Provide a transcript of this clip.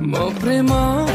Mon prima,